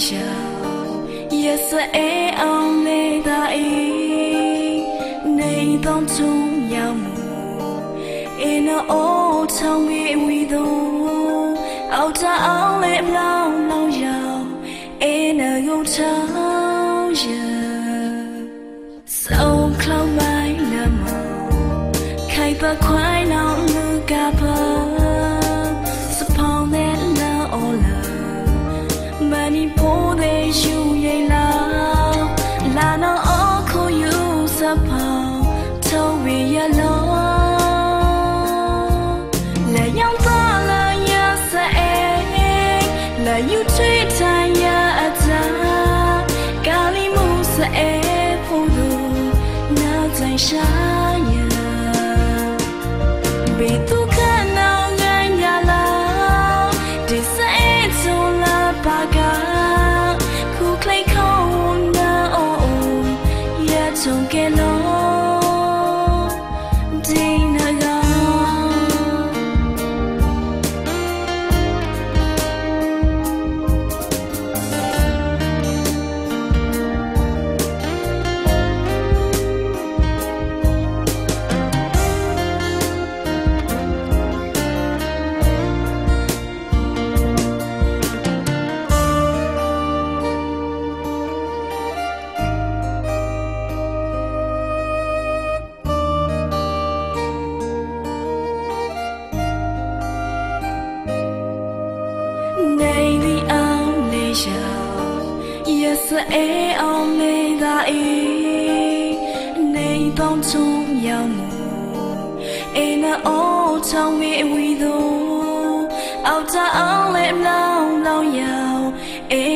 giờ giờ sẽ é ông nê ta ý nê tông chung nhau mù in a trong mi uy áo ta áo lẹp lao lao giàu in a gô cháu sau cloud mai là mù khai và khoái nào ngư Hãy subscribe cho kênh Ghiền Mì Gõ Để không bỏ lỡ những video hấp dẫn ရစအဲအောင်လေးသာအေးနေတော့ချုံရောက်မှုအိမ်အော်ချောင်းဝေးဝီတော့အောက်တအောင်လေအလောင်းလောင်းရောက်အိ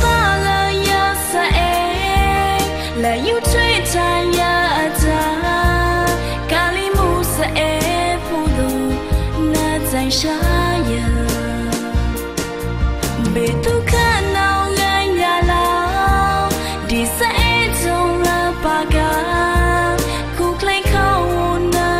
la you treat tan ya ata kali mu sa e pu na zai sha tu khu na